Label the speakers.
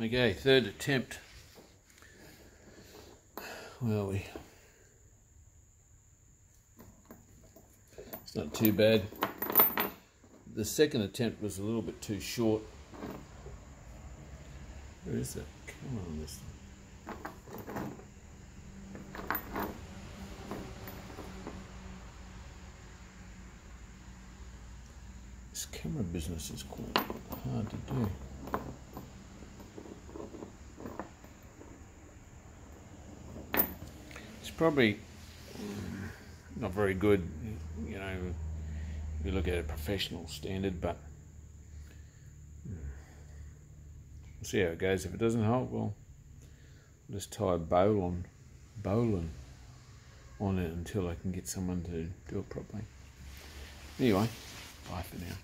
Speaker 1: Okay, third attempt. Where are we? It's not too bad. The second attempt was a little bit too short. Where is it? Come on, this one. This camera business is quite hard to do. Probably not very good, you know, if you look at a professional standard, but we'll see how it goes. If it doesn't hold, well, I'll just tie a bowl on, bowline on it until I can get someone to do it properly. Anyway, bye for now.